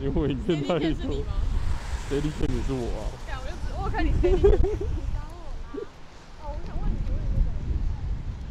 因为你觉得是你吗？谁理解你是我啊？对，我就只我看你心里。